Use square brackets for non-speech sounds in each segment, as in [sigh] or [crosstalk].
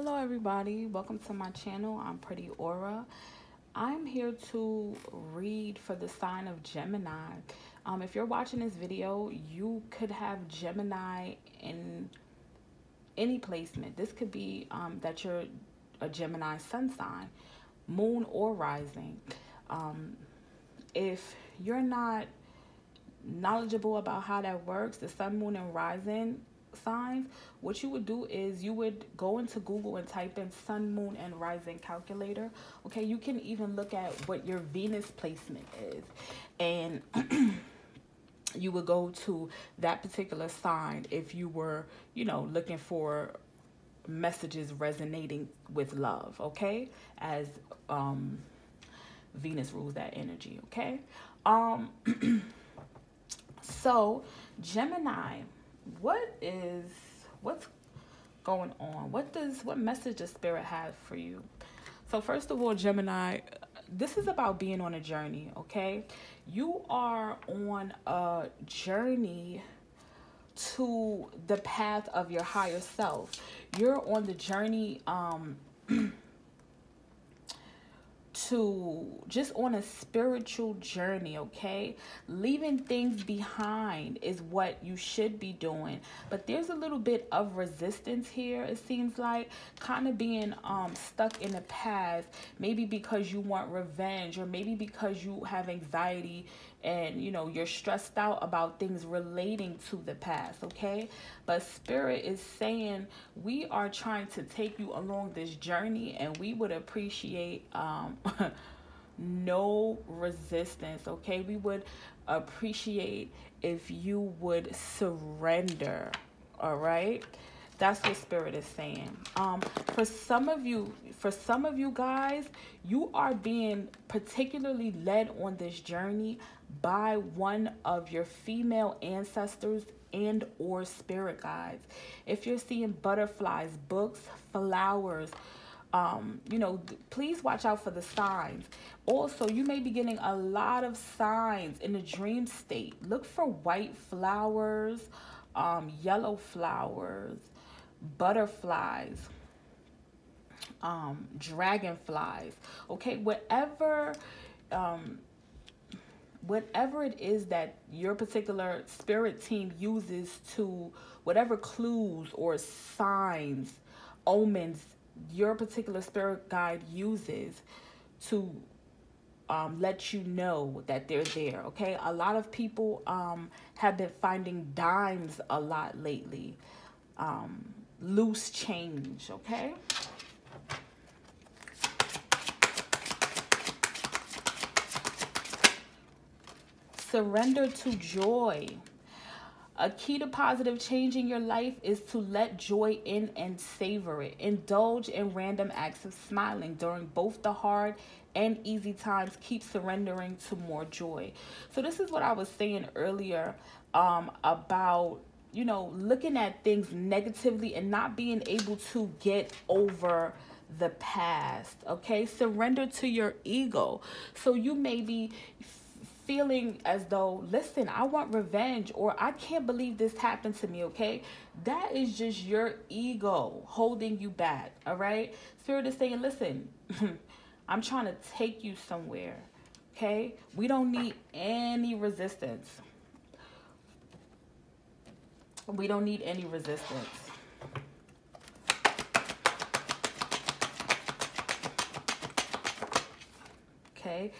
Hello, everybody. Welcome to my channel. I'm Pretti Aura. I'm here to read for the sign of Gemini. Um, if you're watching this video, you could have Gemini in any placement. This could be um, that you're a Gemini sun sign, moon or rising. Um, if you're not knowledgeable about how that works, the sun, moon, and rising signs, what you would do is you would go into Google and type in sun, moon, and rising calculator. Okay, you can even look at what your Venus placement is. And [clears throat] you would go to that particular sign if you were, you know, looking for messages resonating with love, okay? As um Venus rules that energy, okay? Um [clears throat] so Gemini what is what's going on? What does what message does spirit have for you? So first of all, Gemini, this is about being on a journey, okay? You are on a journey to the path of your higher self. You're on the journey um [clears throat] to just on a spiritual journey, okay? Leaving things behind is what you should be doing. But there's a little bit of resistance here, it seems like, kind of being um stuck in the past, maybe because you want revenge or maybe because you have anxiety and you know you're stressed out about things relating to the past okay? But spirit is saying we are trying to take you along this journey and we would appreciate um [laughs] no resistance okay? We would appreciate if you would surrender all right that's what spirit is saying. Um for some of you for some of you guys you are being particularly led on this journey by one of your female ancestors and or spirit guides. If you're seeing butterflies books flowers um you know please watch out for the signs. Also you may be getting a lot of signs in the dream state. Look for white flowers um yellow flowers butterflies um dragonflies. Okay whatever um whatever it is that your particular spirit team uses to whatever clues or signs omens your particular spirit guide uses to um, let you know that they're there okay? A lot of people um, have been finding dimes a lot lately um, loose change okay surrender to joy. A key to positive change in your life is to let joy in and savor it. Indulge in random acts of smiling during both the hard and easy times. Keep surrendering to more joy. So, this is what I was saying earlier um, about, you know, looking at things negatively and not being able to get over the past. Okay, surrender to your ego. So, you may be feeling as though, listen, I want revenge or I can't believe this happened to me, okay? That is just your ego holding you back, all right? Spirit is saying, listen, [laughs] I'm trying to take you somewhere, okay? We don't need any resistance. We don't need any resistance. Okay?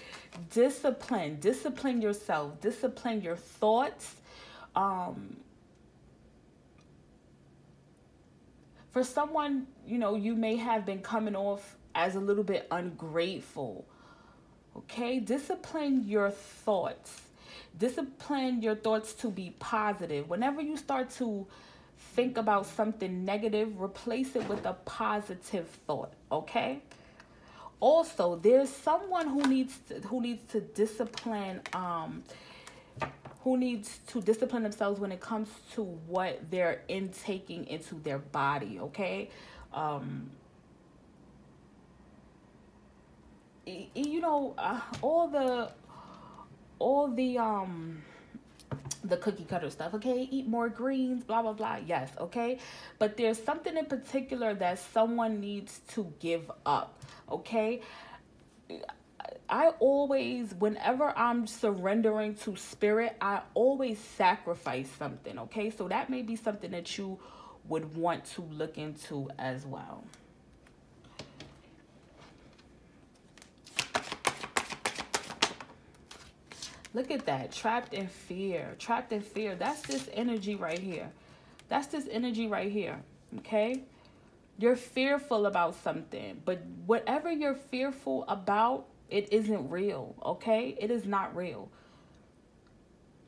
Discipline. Discipline yourself. Discipline your thoughts. Um for someone you know you may have been coming off as a little bit ungrateful. Okay? Discipline your thoughts discipline your thoughts to be positive. Whenever you start to think about something negative replace it with a positive thought okay? Also there's someone who needs to, who needs to discipline um who needs to discipline themselves when it comes to what they're intaking into their body okay? Um you know uh, all the all the um the cookie cutter stuff. Okay, eat more greens, blah, blah, blah. Yes, okay. But there's something in particular that someone needs to give up, okay? I always, whenever I'm surrendering to spirit, I always sacrifice something, okay? So that may be something that you would want to look into as well. Look at that. Trapped in fear. Trapped in fear. That's this energy right here. That's this energy right here. Okay? You're fearful about something. But whatever you're fearful about, it isn't real. Okay? It is not real.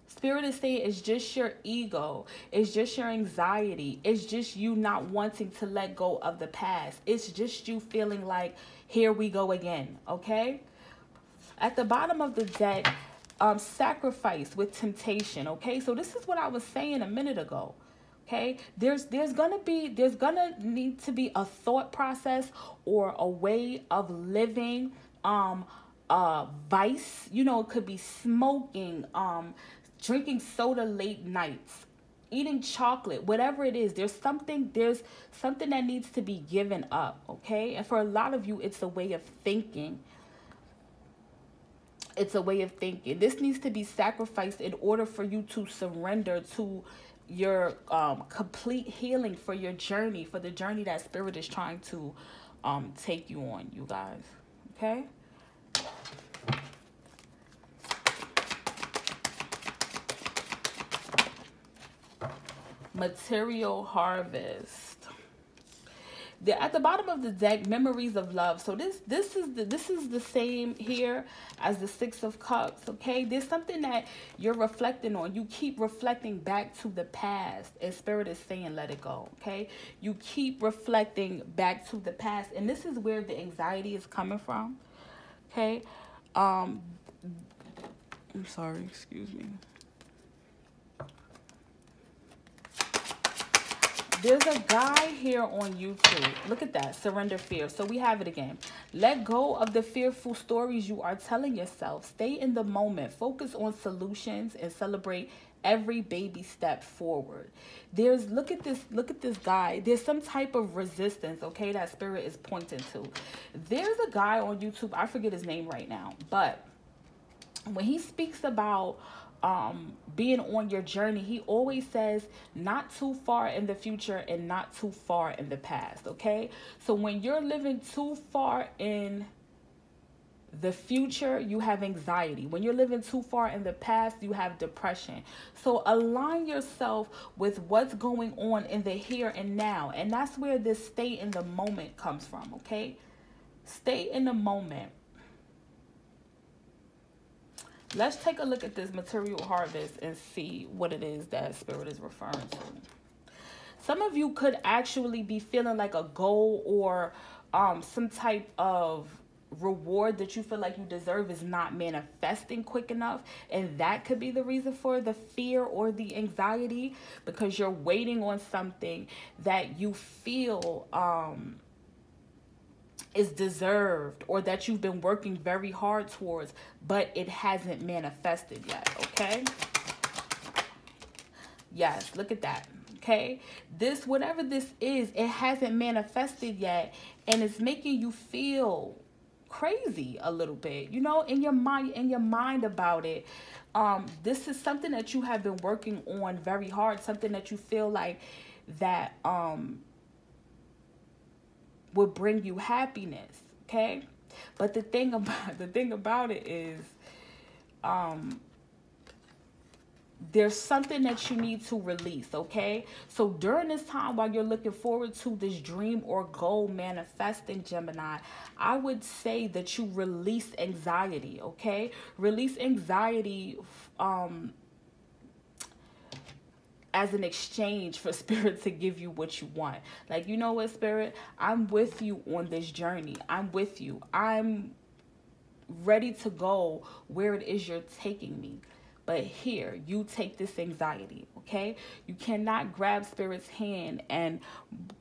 Spirit is saying it's just your ego. It's just your anxiety. It's just you not wanting to let go of the past. It's just you feeling like, here we go again. Okay? At the bottom of the deck, um, sacrifice with temptation. Okay, so this is what I was saying a minute ago. Okay, there's there's gonna be there's gonna need to be a thought process or a way of living. Um, uh, vice. You know, it could be smoking, um, drinking soda late nights, eating chocolate, whatever it is, there's something there's something that needs to be given up, okay? And for a lot of you it's a way of thinking it's a way of thinking. This needs to be sacrificed in order for you to surrender to your um, complete healing for your journey, for the journey that spirit is trying to um, take you on, you guys. Okay? Material harvest the at the bottom of the deck memories of love. So this this is the this is the same here as the six of cups okay? There's something that you're reflecting on. You keep reflecting back to the past and spirit is saying let it go okay? You keep reflecting back to the past and this is where the anxiety is coming from okay? Um i'm sorry excuse me There's a guy here on YouTube. Look at that. Surrender fear. So we have it again. Let go of the fearful stories you are telling yourself. Stay in the moment. Focus on solutions and celebrate every baby step forward there's look at this look at this guy there's some type of resistance okay that spirit is pointing to there's a guy on youtube i forget his name right now but when he speaks about um being on your journey he always says not too far in the future and not too far in the past okay? So when you're living too far in the future you have anxiety. When you're living too far in the past you have depression. So align yourself with what's going on in the here and now and that's where this stay in the moment comes from okay? Stay in the moment Let's take a look at this material harvest and see what it is that spirit is referring to. Some of you could actually be feeling like a goal or um, some type of reward that you feel like you deserve is not manifesting quick enough and that could be the reason for the fear or the anxiety because you're waiting on something that you feel um is deserved or that you've been working very hard towards, but it hasn't manifested yet, okay? Yes, look at that. Okay, this whatever this is, it hasn't manifested yet, and it's making you feel crazy a little bit, you know, in your mind, in your mind about it. Um, this is something that you have been working on very hard, something that you feel like that um will bring you happiness okay but the thing [laughs] about the thing about it is um there's something that you need to release, okay? So during this time while you're looking forward to this dream or goal manifesting, Gemini, I would say that you release anxiety, okay? Release anxiety um as an exchange for [laughs] spirit to give you what you want. Like, you know what, spirit? I'm with you on this journey. I'm with you. I'm ready to go where it is you're taking me. But here, you take this anxiety, okay? You cannot grab spirit's hand and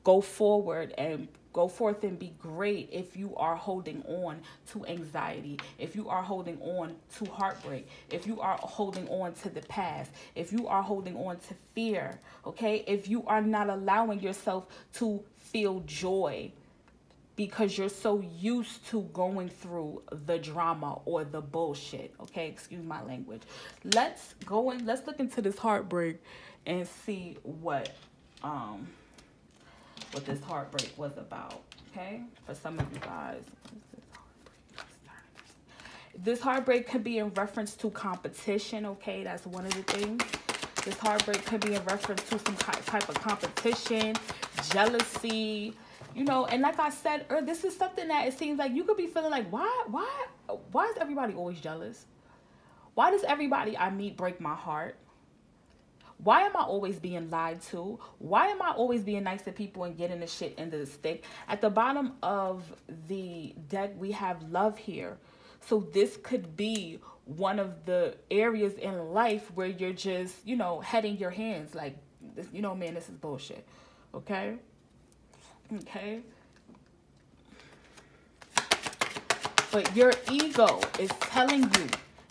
go forward and go forth and be great if you are holding on to anxiety, if you are holding on to heartbreak, if you are holding on to the past, if you are holding on to fear, okay? If you are not allowing yourself to feel joy because you're so used to going through the drama or the bullshit, okay? Excuse my language. Let's go and let's look into this heartbreak and see what um what this heartbreak was about. Okay, for some of you guys. This heartbreak could be in reference to competition. Okay, that's one of the things. This heartbreak could be in reference to some type of competition, jealousy, you know. And like I said, er, this is something that it seems like you could be feeling like, why, why, why is everybody always jealous? Why does everybody I meet break my heart? Why am I always being lied to? Why am I always being nice to people and getting the shit into the stick? At the bottom of the deck, we have love here. So this could be one of the areas in life where you're just, you know, heading your hands like, you know, man, this is bullshit. Okay? Okay? But your ego is telling you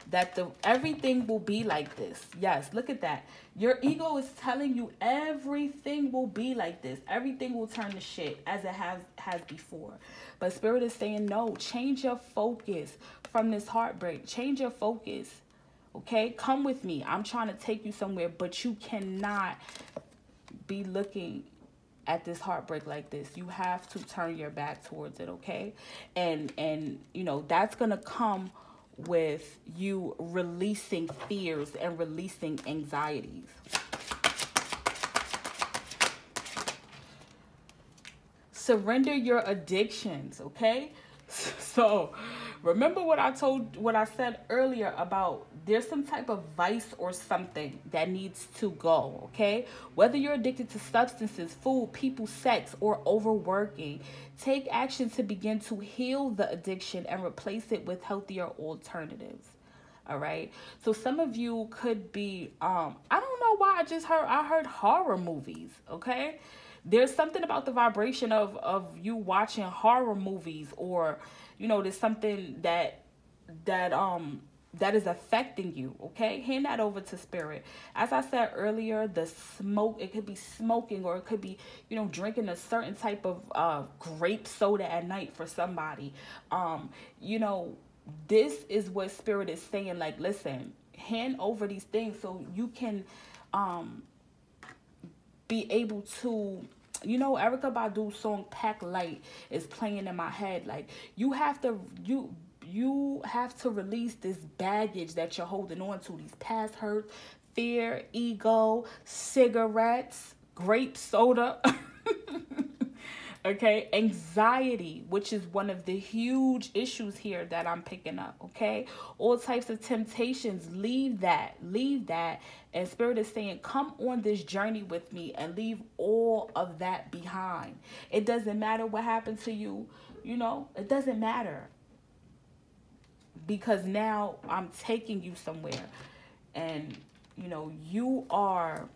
that the everything will be like this. Yes, look at that. Your ego is telling you everything will be like this. Everything will turn to shit as it has has before. But spirit is saying no, change your focus from this heartbreak. Change your focus. Okay? Come with me. I'm trying to take you somewhere, but you cannot be looking at this heartbreak like this you have to turn your back towards it okay and and you know that's gonna come with you releasing fears and releasing anxieties. Surrender your addictions, okay? [laughs] So, remember what I told what I said earlier about there's some type of vice or something that needs to go, okay? Whether you're addicted to substances, food, people, sex, or overworking, take action to begin to heal the addiction and replace it with healthier alternatives. All right. So some of you could be um I don't know why I just heard I heard horror movies, okay? There's something about the vibration of of you watching horror movies or you know, there's something that that um that is affecting you okay? Hand that over to spirit. As i said earlier the smoke it could be smoking or it could be you know drinking a certain type of uh grape soda at night for somebody. Um you know this is what spirit is saying like listen hand over these things so you can um be able to you know Erykah Badu's song pack light is playing in my head. Like you have to you you have to release this baggage that you're holding on to these past hurts fear ego cigarettes grape soda [laughs] okay? Anxiety which is one of the huge issues here that i'm picking up okay? All types of temptations leave that leave that. And spirit is saying come on this journey with me and leave all of that behind. It doesn't matter what happened to you you know? It doesn't matter. Because now i'm taking you somewhere. And you know you are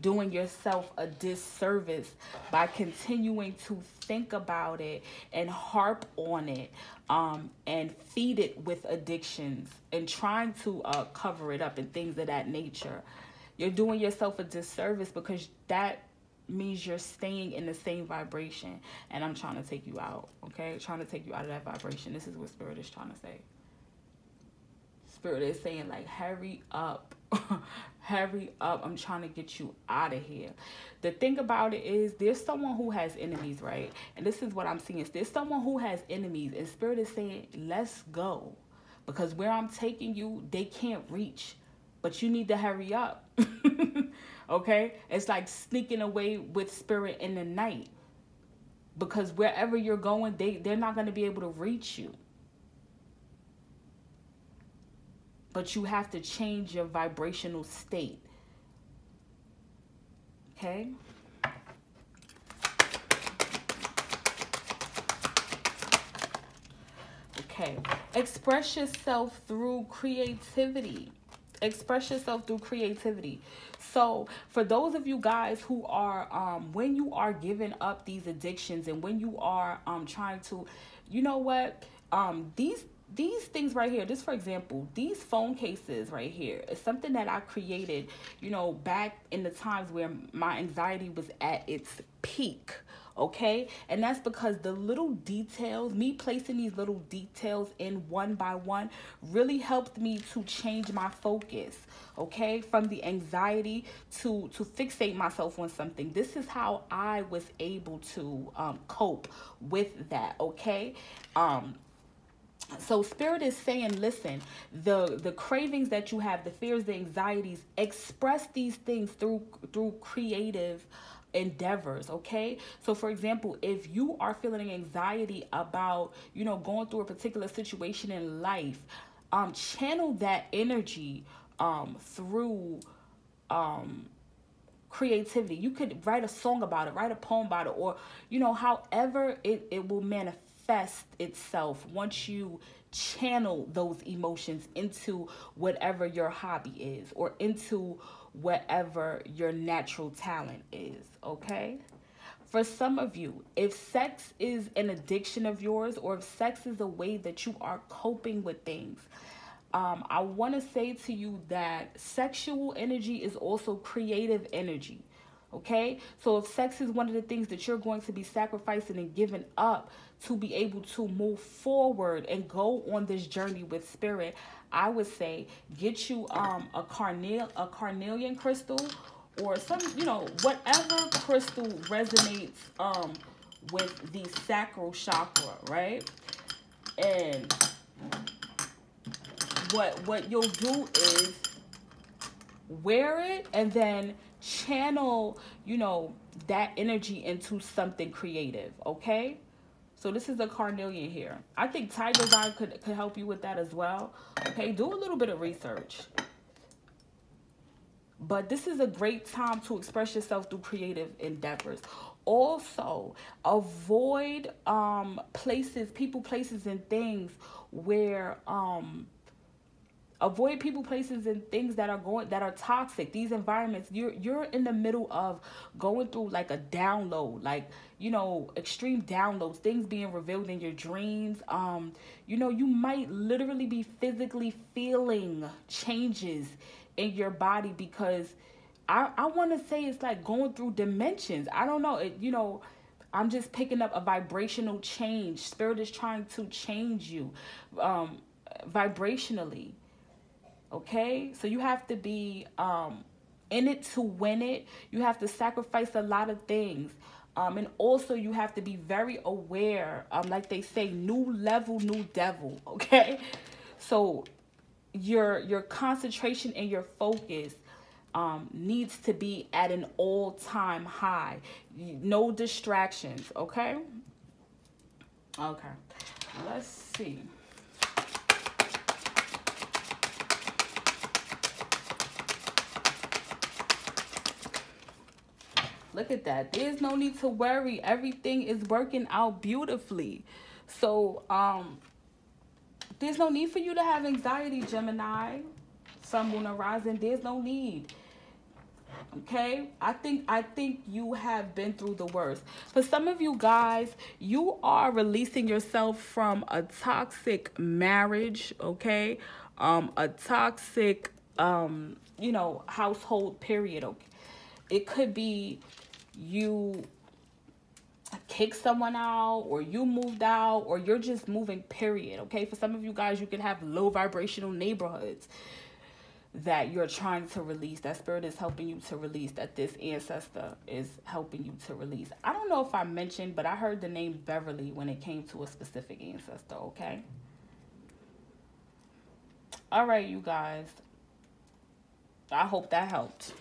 doing yourself a disservice by continuing to think about it and harp on it um, and feed it with addictions and trying to uh, cover it up and things of that nature. You're doing yourself a disservice because that means you're staying in the same vibration and I'm trying to take you out, okay? Trying to take you out of that vibration. This is what spirit is trying to say. Spirit. Is saying like hurry up [laughs] hurry up. I'm trying to get you out of here. The thing about it is there's someone who has enemies right? And this is what i'm seeing. There's someone who has enemies and spirit is saying let's go. Because where i'm taking you they can't reach. But you need to hurry up [laughs] okay? It's like sneaking away with spirit in the night. Because wherever you're going they they're not going to be able to reach you but you have to change your vibrational state. Okay? Okay. Express yourself through creativity. Express yourself through creativity. So, for those of you guys who are, um, when you are giving up these addictions and when you are um, trying to, you know what, um, these these things right here, just for example, these phone cases right here is something that I created, you know, back in the times where my anxiety was at its peak okay? And that's because the little details, me placing these little details in one by one, really helped me to change my focus, okay? From the anxiety to to fixate myself on something. This is how I was able to um, cope with that, okay? Um, so spirit is saying listen the the cravings that you have the fears the anxieties express these things through through creative endeavors okay? So for example if you are feeling anxiety about you know going through a particular situation in life um channel that energy um through um creativity. You could write a song about it write a poem about it or you know however it, it will manifest itself once you channel those emotions into whatever your hobby is or into whatever your natural talent is, okay? For some of you, if sex is an addiction of yours or if sex is a way that you are coping with things, um, I want to say to you that sexual energy is also creative energy. Okay, so if sex is one of the things that you're going to be sacrificing and giving up to be able to move forward and go on this journey with spirit, I would say get you um a carnel a carnelian crystal or some you know whatever crystal resonates um with the sacral chakra, right? And what what you'll do is wear it and then channel, you know, that energy into something creative, okay? So this is a carnelian here. I think Tiger's Eye could, could help you with that as well. Okay, do a little bit of research. But this is a great time to express yourself through creative endeavors. Also, avoid um, places, people, places, and things where um, avoid people places and things that are going that are toxic. These environments you're you're in the middle of going through like a download like you know extreme downloads things being revealed in your dreams. Um you know you might literally be physically feeling changes in your body because i i want to say it's like going through dimensions. I don't know. It you know i'm just picking up a vibrational change. Spirit is trying to change you um vibrationally okay? So you have to be um in it to win it. You have to sacrifice a lot of things. Um and also you have to be very aware um like they say new level new devil [laughs] okay? So your your concentration and your focus um, needs to be at an all-time high. No distractions okay? Okay. Let's see Look at that. There's no need to worry. Everything is working out beautifully. So, um, there's no need for you to have anxiety, Gemini. Sun, Moon, and Rising. There's no need. Okay, I think I think you have been through the worst. For some of you guys, you are releasing yourself from a toxic marriage. Okay, um, a toxic um, you know, household. Period. Okay, it could be you kick someone out or you moved out or you're just moving period okay? For some of you guys you can have low vibrational neighborhoods that you're trying to release that spirit is helping you to release that this ancestor is helping you to release. I don't know if i mentioned but i heard the name beverly when it came to a specific ancestor okay? All right you guys. I hope that helped